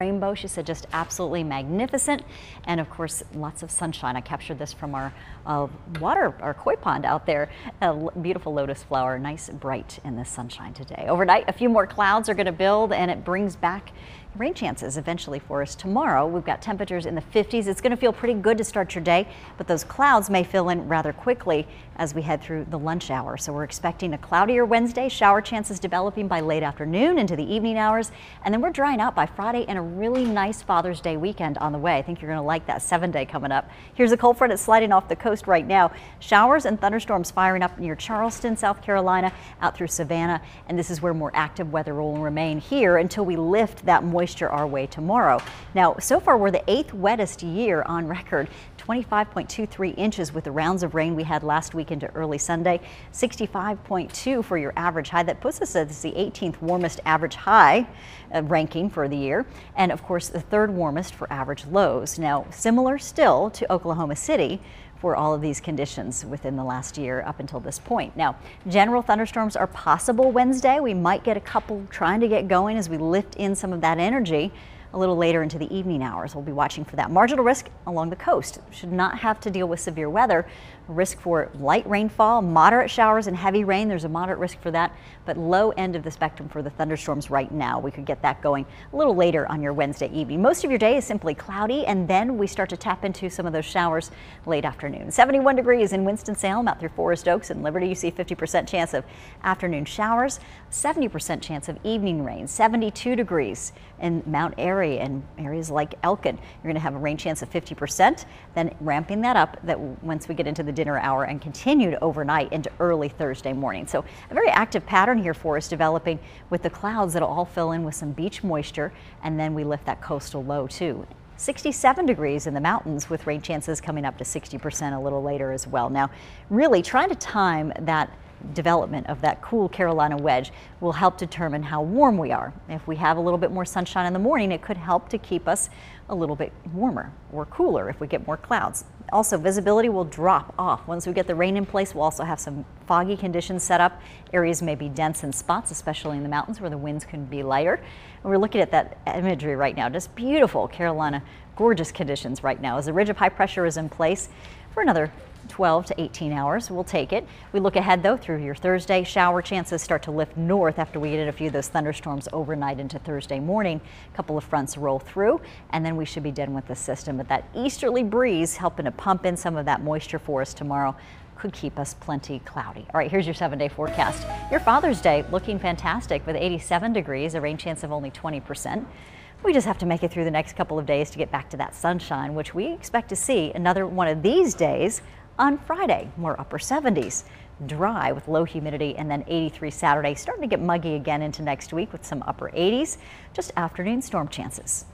rainbow. She said just absolutely magnificent. And of course, lots of sunshine. I captured this from our uh, water, our koi pond out there. A beautiful lotus flower, nice bright in the sunshine today. Overnight, a few more clouds are going to build and it brings back rain chances eventually for us tomorrow. We've got temperatures in the 50s. It's going to feel pretty good to start your day, but those clouds may fill in rather quickly as we head through the lunch hour. So we're expecting a cloudier Wednesday, shower chances developing by late afternoon into the evening hours, and then we're drying out by Friday and a really nice Father's Day weekend on the way. I think you're going to like that seven day coming up. Here's a cold front that's sliding off the coast right now. Showers and thunderstorms firing up near Charleston, South Carolina, out through Savannah, and this is where more active weather will remain here until we lift that moisture our way tomorrow. Now, so far we're the eighth wettest year on record. 25.23 inches with the rounds of rain we had last week into early Sunday. 65.2 for your average high. That puts us as the 18th warmest average high uh, ranking for the year. And of course, the third warmest for average lows. Now, similar still to Oklahoma City for all of these conditions within the last year up until this point. Now, general thunderstorms are possible Wednesday. We might get a couple trying to get going as we lift in some of that energy a little later into the evening hours. We'll be watching for that. Marginal risk along the coast. Should not have to deal with severe weather. Risk for light rainfall, moderate showers and heavy rain. There's a moderate risk for that, but low end of the spectrum for the thunderstorms right now. We could get that going a little later on your Wednesday evening. Most of your day is simply cloudy, and then we start to tap into some of those showers late afternoon. 71 degrees in Winston-Salem out through Forest Oaks and Liberty. You see 50% chance of afternoon showers, 70% chance of evening rain, 72 degrees in Mount Airy and areas like Elkin. You're going to have a rain chance of 50%, then ramping that up that once we get into the dinner hour and continued overnight into early Thursday morning. So a very active pattern here for us developing with the clouds that'll all fill in with some beach moisture and then we lift that coastal low too. 67 degrees in the mountains with rain chances coming up to 60% a little later as well. Now, really trying to time that development of that cool Carolina wedge will help determine how warm we are. If we have a little bit more sunshine in the morning, it could help to keep us a little bit warmer or cooler if we get more clouds. Also, visibility will drop off. Once we get the rain in place, we'll also have some foggy conditions set up. Areas may be dense in spots, especially in the mountains where the winds can be lighter. And we're looking at that imagery right now. Just beautiful Carolina, gorgeous conditions right now. As the ridge of high pressure is in place for another 12 to 18 hours. We'll take it. We look ahead though through your Thursday. Shower chances start to lift north after we get a few of those thunderstorms overnight into Thursday morning. A couple of fronts roll through and then we should be done with the system. But that easterly breeze helping to pump in some of that moisture for us tomorrow could keep us plenty cloudy. All right, here's your seven day forecast. Your Father's Day looking fantastic with 87 degrees, a rain chance of only 20%. We just have to make it through the next couple of days to get back to that sunshine, which we expect to see another one of these days on Friday, more upper 70s. Dry with low humidity and then 83 Saturday, starting to get muggy again into next week with some upper 80s. Just afternoon storm chances.